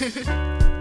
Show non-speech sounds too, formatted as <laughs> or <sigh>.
heh <laughs>